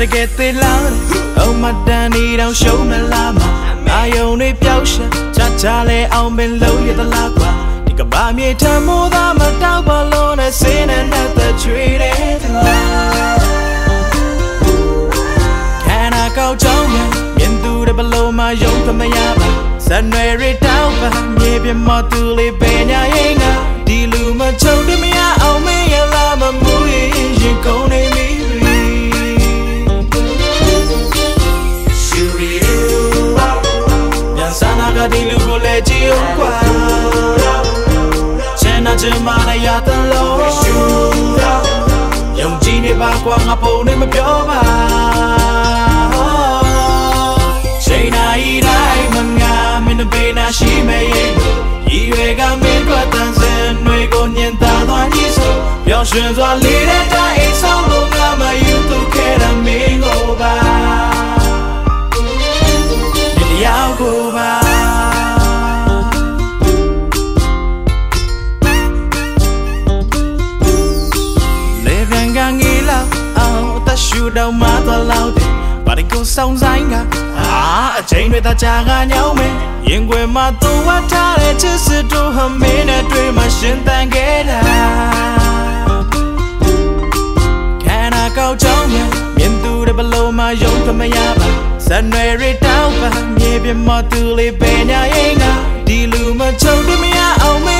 ငါတကယ်သေးလားအုံမတန်နေတော့ရှုံးမလားမအာယုံတွေပျောက်ရှာချာချာလဲအောင်ပင်လုံးရသလားကွာဒီကဘာမြေထမိုးသားမတောက်ပါလို့နဲ့စင်းနဲ့နဲ့သက်ချွေတဲ့သလားခန္ဓာကောက်ကြောင်းမြန်မြင်သူတဲ့ဘလို့မှယုံကမရပါဇန်နဝါရီတောက်ပါမြေပြမသူလေးပဲညာရင်ကဒီလူမချုံတမရအောင် ကဒီလူကိုလဲကြည့်အောင်ကွာချင်နာချင်မနဲ့ရတဲ့လို့ယုံကြည်နေပါကွာငါပုံနဲ့မပြောပါချိန်တိုင်းတိုင်းမငါမင်းဘေးနာရှိမေရဲ့ရည်ရွယ်ကမင်းတို့တန်စင်တွေကိုညင်သာသွားကြီးဆိုပျော်ရွှင်စွာလေးတဲ့တိုင်းအိမ်ဆောင်လို့ အသက်ရှူတော့မှတော့လောက်တယ်ဘာဒီကိုဆောင်ဆိုင်ကအာအချိန်တွေသာကြာကညောင်းမယ်ရင်ခွင်မှာသူဝတ်ထားတဲ့ချစ်စစ်တို့ဟမင်းနဲ့တွေ့မှရှင်သန်ခဲ့တာခန္ဓာကောက်ကြောင်းမြန်မြင်သူတဲ့ဘလို့မှယုံကမရပါဇန်နဝါရီတောက်ပါမြေပြမသူလေးပဲညာရင်ကဒီလူမချုံတမရအောင်မင်း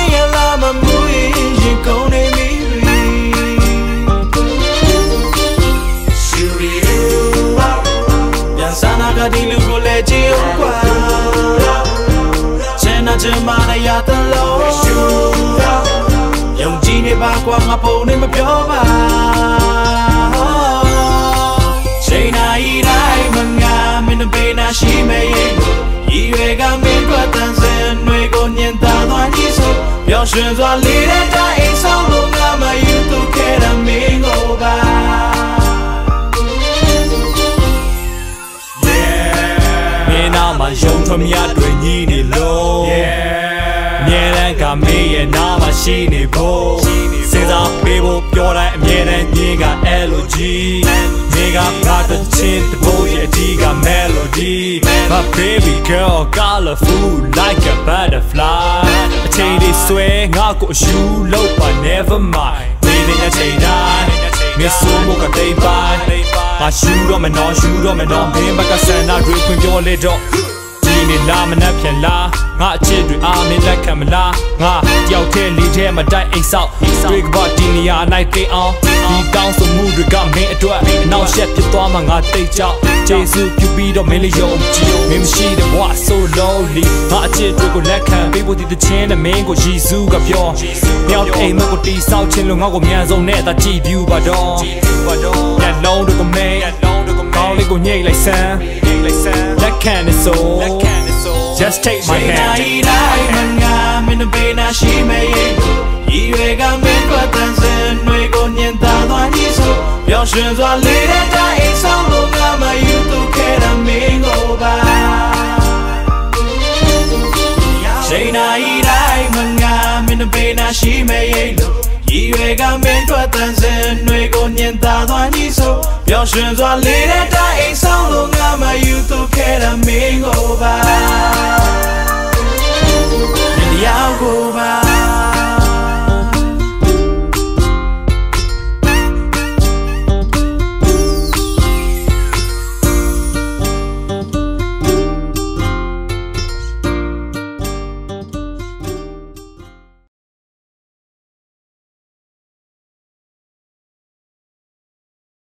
ရလာမ ကဒီလူကိုလဲကြည့်အောင်ကွာချင်နာချင်မနဲ့ရတဲ့လို့ယုံကြည်နေပါကွာငါပုံနဲ့မပြောပါချိန်တိုင်းတိုင်းမငါမင်းဘေးနာရှိမေရဲ့ရည်ရွယ်ကမင်းတို့တန်စင်တွေကိုညင်သာသွားကြီးဆိုပျော်ရွှင်စွာလေးတဲ့ င်းနာမှာယုံထွမြတွေညီနေလို့မြဲတမ်းကမင်းရဲ့နာမှာရှိနေဖို့စဉ်းစားပေးဖို့ပြောတိုင်းအမြဲတမ်းညီက LG နေကငါတချင်းတဖို့ရဲ့အဓိက melody my baby girl colorful like a butterfly အချိန်တွေဆွဲငါကိုအယူလို့ပါ never mind နေနေချိန်တိုင်းမစ်ဆိုမို့ကတိတ်ပိုင်းငါယူတော့မနော်ယူတော့မနော်ဘင်းဘက်ကဆန္ဒတွေခွင်ပြောလေတော့ ဒီနေ့လာမနှက်ပြန်လာငါအချစ်တွေအားမင်းလက်ခံမလားငါတယောက်တည်းလေးထဲမှာတိုက်အိမ်ဆောက်တွေကဘာဒီနေရာနိုင်သိအောင်ဒီတောင်းဆိုမှုတွေကမင်းအတွက်အနောက်ရှက်ဖြစ်သွားမှငါတိတ်ကြောက်ဂျေစုပြုပြီးတော့မင်းလေးယုံကြည်မင်းမရှိတဲ့ဘဝ so lonely ငါအချစ်တွေကိုလက်ခံပေးဖို့ဒီတခြင်းနဲ့မင်းကိုယေရှုကပြောမြောက်အိမ်မကိုတီဆောက်ခြင်းလို့ငါကိုမြန်ဆုံးနဲ့သာကြည်ပြူပါတော့လက်လုံးတွေကိုမင်းကောင်းလေးကိုညှိလိုက်စမ်း လက်ခံနေဆို just take my ချိန် hand တိုင်းတိုင်းမငါမင်းဘေးနာရှိမေရဲ့ရည်ရွယ်ကမင်းတို့တန်စင်တွေကိုညင်သာသွားကြီးဆိုပျော်ရွှင်စွာလေးတဲ့တိုင်းအိမ်ဆောင်လို့ငါမယူသူခဲ့တဲ့မ လို့ရည်ရွယ်ကမင်းတို့တန်စင်တွေကိုညင်သာသွားကြီးဆိုပျော်ရွှင်စွာလေးတဲ့တိုင်းအိမ်ဆောင်လို့ငါမယူသူခဲ့တဲ့မင်းကိုပါရောက်ကိုပါ